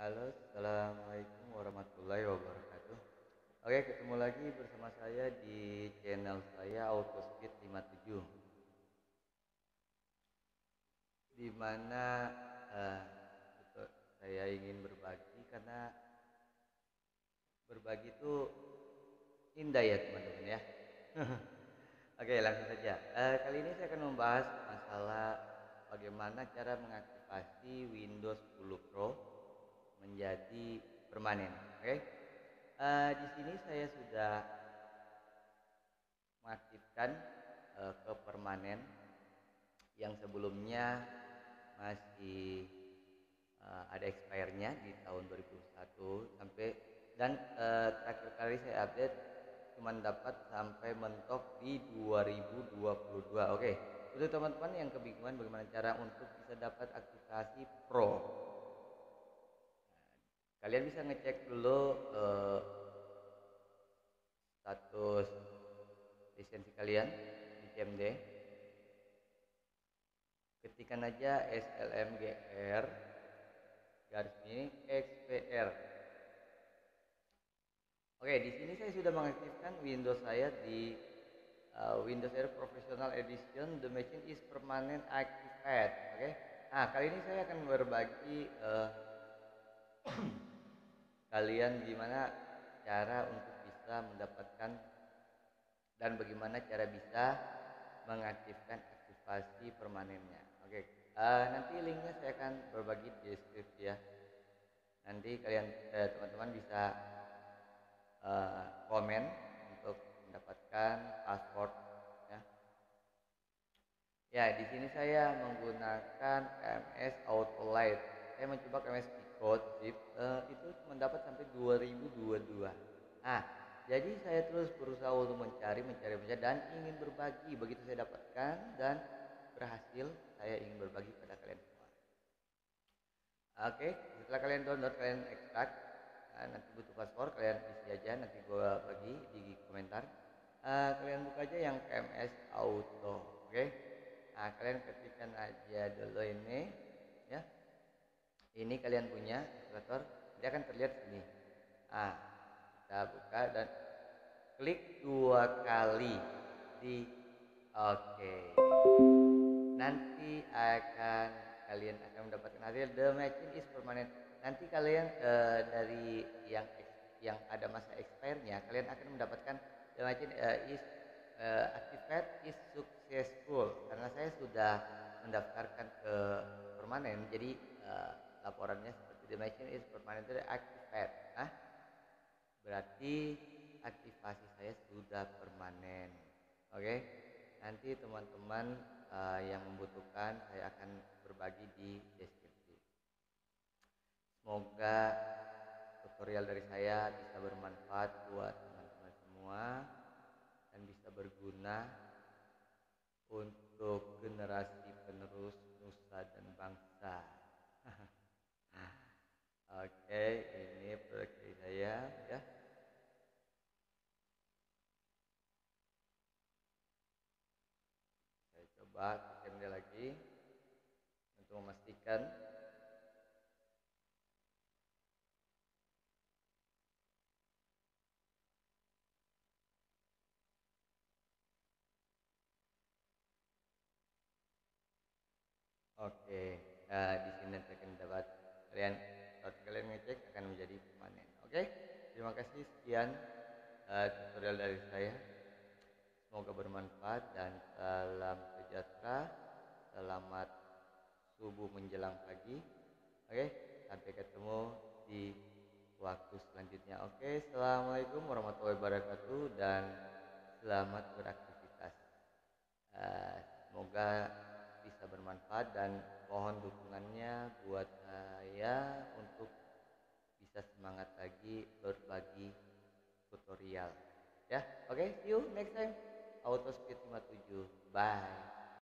Halo, Assalamualaikum warahmatullahi wabarakatuh. Oke, ketemu lagi bersama saya di channel saya Autospeed 57. Di mana uh, saya ingin berbagi karena berbagi itu indah ya teman-teman ya. Oke, langsung saja. Uh, kali ini saya akan membahas masalah bagaimana cara mengaktifasi Windows 10 Pro menjadi permanen. Oke, okay? uh, eh, di sini saya sudah mengaktifkan uh, ke permanen yang sebelumnya masih uh, ada expire-nya di tahun 2001 sampai dan uh, terakhir kali saya update cuma dapat sampai mentok di 2022. Oke, okay. untuk teman-teman yang kebingungan bagaimana cara untuk bisa dapat aktivasi Pro kalian bisa ngecek dulu uh, status lisensi kalian di CMD ketikkan aja SLMGR garis ini XPR Oke, di sini saya sudah mengaktifkan Windows saya di uh, Windows Air Professional Edition. The machine is permanent activated. Oke. Nah, kali ini saya akan berbagi uh, kalian gimana cara untuk bisa mendapatkan dan bagaimana cara bisa mengaktifkan aktivasi permanennya. Oke, uh, nanti linknya saya akan berbagi di deskripsi ya. Nanti kalian eh, teman-teman bisa uh, komen untuk mendapatkan password ya. Ya, di sini saya menggunakan MS Auto Light. Saya mencoba MS zip uh, itu mendapat sampai 2022 nah jadi saya terus berusaha untuk mencari mencari mencari dan ingin berbagi. Begitu saya dapatkan dan berhasil saya ingin berbagi pada kalian semua. Oke setelah kalian download kalian ekstrak nah, nanti butuh paspor kalian isi aja nanti gue bagi di komentar. Uh, kalian buka aja yang KMS Auto oke? Nah kalian ketikkan aja dulu ini ya ini kalian punya kalkulator dia akan terlihat sini. Ah kita buka dan klik dua kali. Di oke. Okay. nanti akan kalian akan mendapatkan hasil. The machine is permanent. Nanti kalian uh, dari yang yang ada masa expire-nya kalian akan mendapatkan the machine uh, is uh, activated is successful. Karena saya sudah mendaftarkan ke permanen jadi uh, laporannya seperti machine is permanently activated ah berarti aktivasi saya sudah permanen. Oke? Okay? nanti teman-teman uh, yang membutuhkan saya akan berbagi di deskripsi. Semoga tutorial dari saya bisa bermanfaat buat teman-teman semua dan bisa berguna untuk generasi penerus nusa dan bangsa Oke, ini proyeksi saya ya. Saya coba KMD lagi untuk memastikan Oke, nah, di sini akan dapat kalian saat kalian ngecek akan menjadi permanen oke? Terima kasih sekian uh, tutorial dari saya. Semoga bermanfaat dan salam sejahtera. Selamat subuh menjelang pagi. Oke? Sampai ketemu di waktu selanjutnya. Oke? Assalamualaikum warahmatullahi wabarakatuh dan selamat beraktivitas. Uh, semoga bisa bermanfaat dan mohon dukungannya buat saya untuk bisa semangat lagi berbagi tutorial. Ya oke okay, see you next time. Auto speed 57 bye